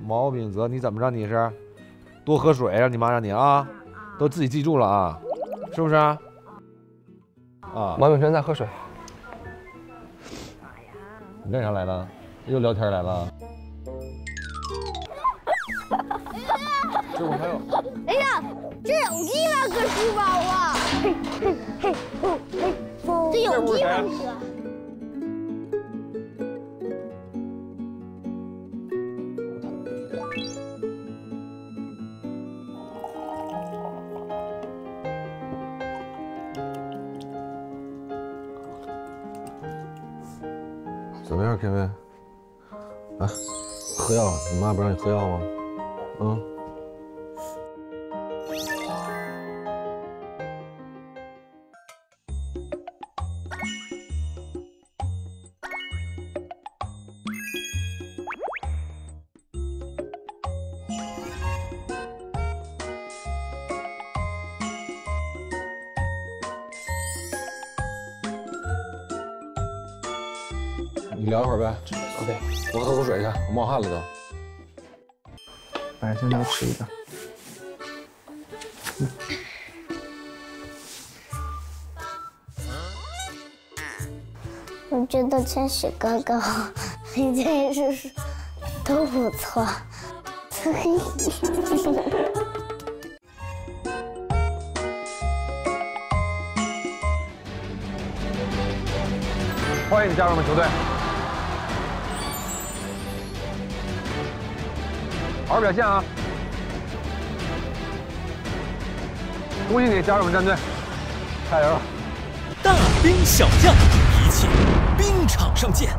毛秉泽，你怎么着？你是多喝水，让你妈让你啊，都自己记住了啊，是不是啊？啊，毛秉泉在喝水。你干啥来了？又聊天来了？哎呀，这有地方搁书包啊！这有地方搁。怎么样，K V？来，喝药，你妈不让你喝药吗？嗯。你聊一会儿呗。OK，我喝口水去，我冒汗了都。白天多吃一点。我觉得千玺哥哥和林建叔叔都不错。欢迎你加入我们球队，好好表现啊！恭喜你加入我们战队，加油！大兵小将，一切兵场上见。